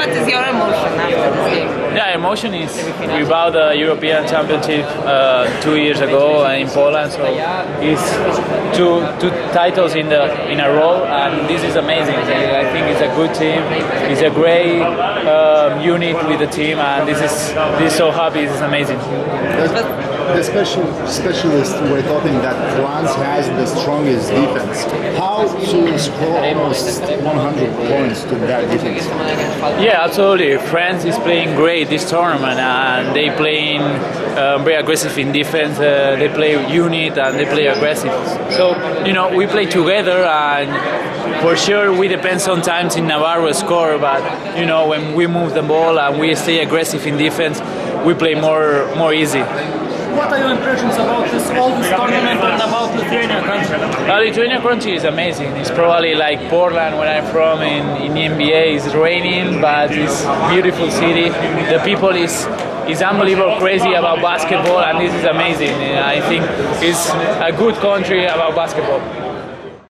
what is your emotion after this game? Yeah, emotion is we won the European Championship uh, two years ago in Poland, so it's two two titles in the in a row, and this is amazing. I think it's a good team. It's a great um, unit with the team, and this is this is so happy. This is amazing. The special specialists were talking that France has the strongest defense. How to score almost 100 points to that defense? Yeah, absolutely. France is playing great this tournament, and they playing um, very aggressive in defense. Uh, they play unit and they play aggressive. So you know we play together, and for sure we depend sometimes in Navarro score, but you know when we move the ball and we stay aggressive in defense, we play more more easy. What are your impressions about this all this tournament and about Lithuania country? Uh, Lithuania country is amazing. It's probably like Portland, where I'm from in, in the NBA. It's raining, but it's beautiful city. The people is is unbelievable, crazy about basketball, and this is amazing. I think it's a good country about basketball.